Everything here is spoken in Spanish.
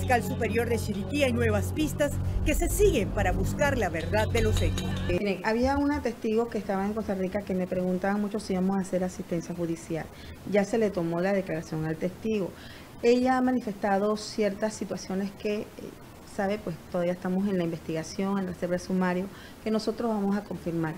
fiscal superior de Chiriquí hay nuevas pistas que se siguen para buscar la verdad de los hechos. Miren, había una testigo que estaba en Costa Rica que me preguntaba mucho si íbamos a hacer asistencia judicial. Ya se le tomó la declaración al testigo. Ella ha manifestado ciertas situaciones que, eh, sabe, pues todavía estamos en la investigación, en el reserva sumario, que nosotros vamos a confirmar.